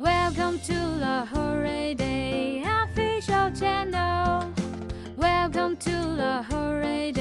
Welcome to the Hooray Day official channel. Welcome to the Hooray